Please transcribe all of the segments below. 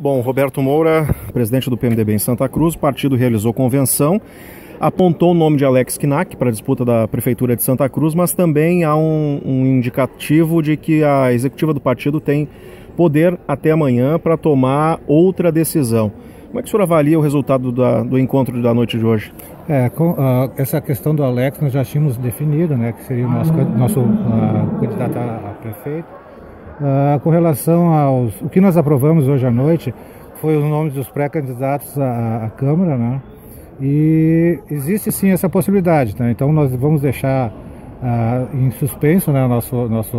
Bom, Roberto Moura, presidente do PMDB em Santa Cruz, o partido realizou convenção, apontou o nome de Alex Knack para a disputa da Prefeitura de Santa Cruz, mas também há um, um indicativo de que a executiva do partido tem poder até amanhã para tomar outra decisão. Como é que o senhor avalia o resultado da, do encontro da noite de hoje? É, com, uh, essa questão do Alex nós já tínhamos definido, né, que seria o nosso, nosso uh, candidato a, a prefeito. Uh, com relação aos. O que nós aprovamos hoje à noite foi os nomes dos pré-candidatos à, à, Câmara, né? E existe sim essa possibilidade, né? Então nós vamos deixar uh, em suspenso né, nosso, nosso,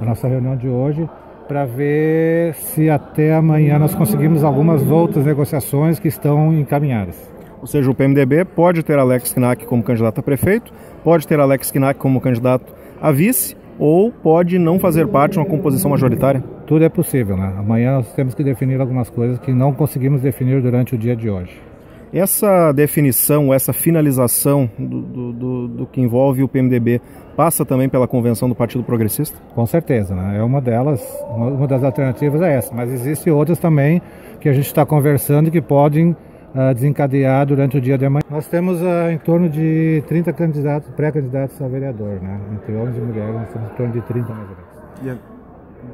a nossa reunião de hoje para ver se até amanhã nós conseguimos algumas outras negociações que estão encaminhadas. Ou seja, o PMDB pode ter Alex Knack como candidato a prefeito, pode ter Alex Knack como candidato a vice ou pode não fazer parte de uma composição majoritária? Tudo é possível, né? Amanhã nós temos que definir algumas coisas que não conseguimos definir durante o dia de hoje. Essa definição, essa finalização do, do, do, do que envolve o PMDB passa também pela convenção do Partido Progressista? Com certeza, né? É uma delas, uma, das alternativas é essa, mas existem outras também que a gente está conversando e que podem desencadear durante o dia de amanhã. Nós temos uh, em torno de 30 candidatos, pré-candidatos a vereador, né? Entre homens e mulheres, nós temos em torno de 30 mais ou menos.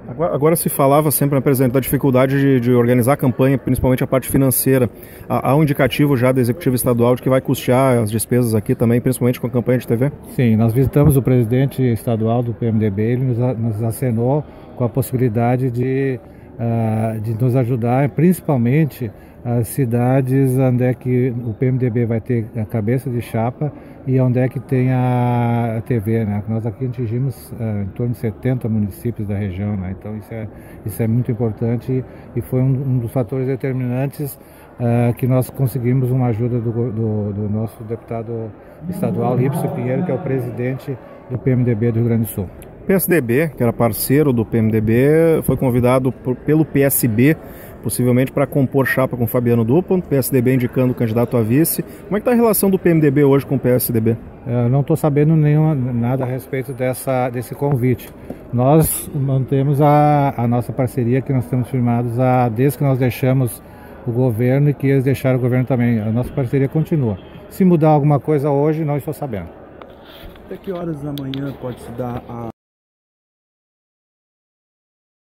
Agora, agora, se falava sempre, na presidente, da dificuldade de, de, organizar a campanha, principalmente a parte financeira. Há, há, um indicativo já da Executiva Estadual de que vai custear as despesas aqui também, principalmente com a campanha de TV? Sim, nós visitamos o presidente estadual do PMDB, ele nos, nos acenou com a possibilidade de, de nos ajudar, principalmente as cidades onde é que o PMDB vai ter a cabeça de chapa e onde é que tem a TV, né? Nós aqui atingimos uh, em torno de 70 municípios da região, né? Então isso é, isso é muito importante e foi um, um dos fatores determinantes uh, que nós conseguimos uma ajuda do, do, do nosso deputado estadual, Lipso Pinheiro, que é o presidente do PMDB do Rio Grande do Sul. PSDB, que era parceiro do PMDB, foi convidado por, pelo PSB possivelmente para compor chapa com Fabiano Dupont, PSDB indicando o candidato a vice. Como é que está a relação do PMDB hoje com o PSDB? Eu não estou sabendo nenhuma, nada a respeito dessa, desse convite. Nós mantemos a, a nossa parceria que nós estamos firmados a, desde que nós deixamos o governo e que eles deixaram o governo também. A nossa parceria continua. Se mudar alguma coisa hoje, não estou sabendo. Até que horas da manhã pode se dar a